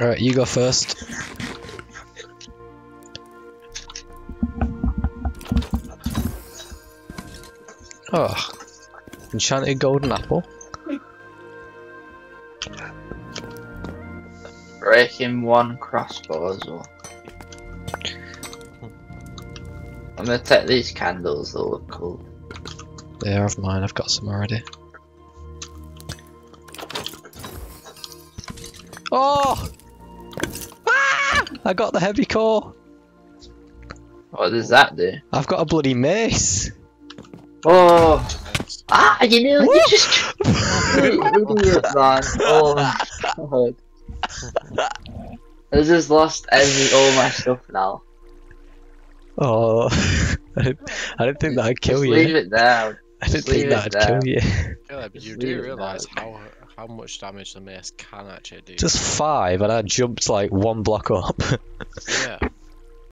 Alright, you go first. Oh, enchanted golden apple. Breaking one crossbow as well. I'm gonna take these candles, they look cool. They are of mine, I've got some already. Oh! I got the heavy core! What does that do? I've got a bloody mace! Oh! Ah, you know, you just idiot, man. Oh, God. I just lost every all my stuff now. Oh, I didn't, I didn't think that'd kill just you. Leave it down. I didn't think that'd there. kill you. Caleb, you do realise how how much damage the mace can actually do. Just five, and I jumped like one block up. yeah.